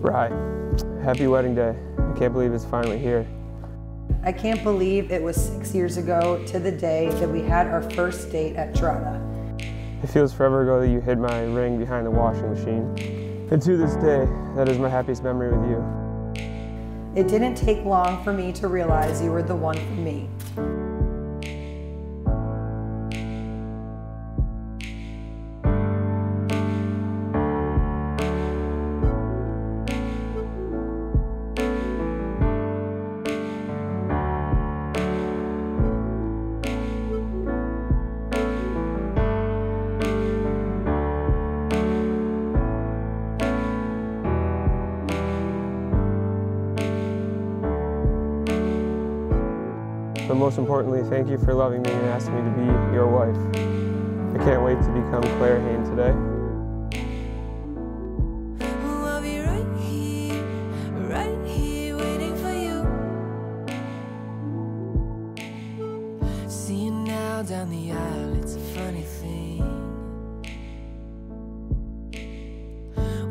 Right. Happy wedding day. I can't believe it's finally here. I can't believe it was six years ago to the day that we had our first date at Drata. It feels forever ago that you hid my ring behind the washing machine. And to this day, that is my happiest memory with you. It didn't take long for me to realize you were the one for me. But most importantly, thank you for loving me and asking me to be your wife. I can't wait to become Claire Hain today.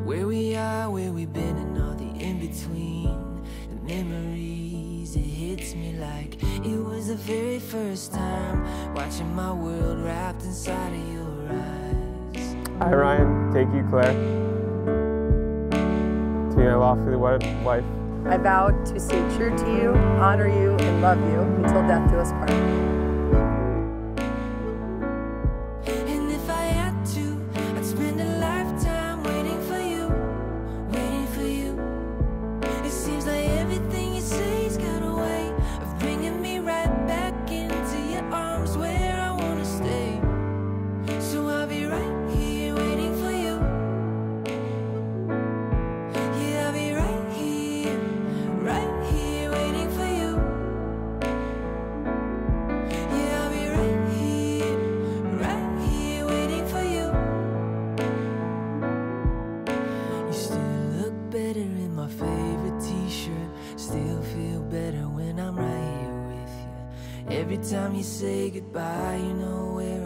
Where we are, where we've been, and all the in between. The memories, it hits me like it was the very first time. Watching my world wrapped inside of your eyes. I, Ryan, take you, Claire, to be my lawfully wedded wife. I vow to stay true to you, honor you, and love you until death do us part. Every time you say goodbye, you know where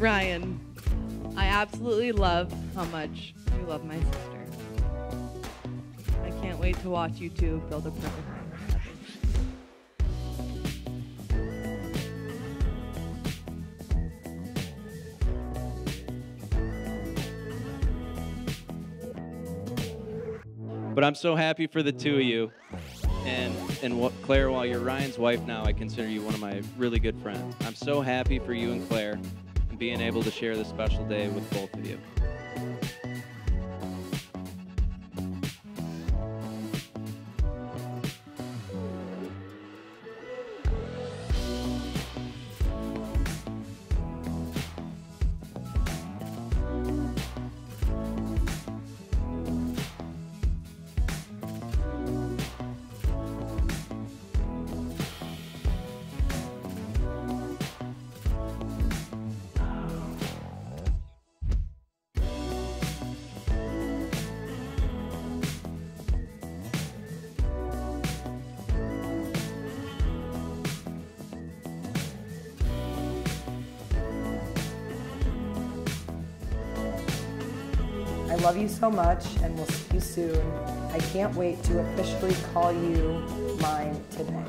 Ryan, I absolutely love how much you love my sister. I can't wait to watch you two build a perfect. But I'm so happy for the two of you. And and what Claire, while you're Ryan's wife now, I consider you one of my really good friends. I'm so happy for you and Claire being able to share this special day with both of you. Love you so much and we'll see you soon. I can't wait to officially call you mine today.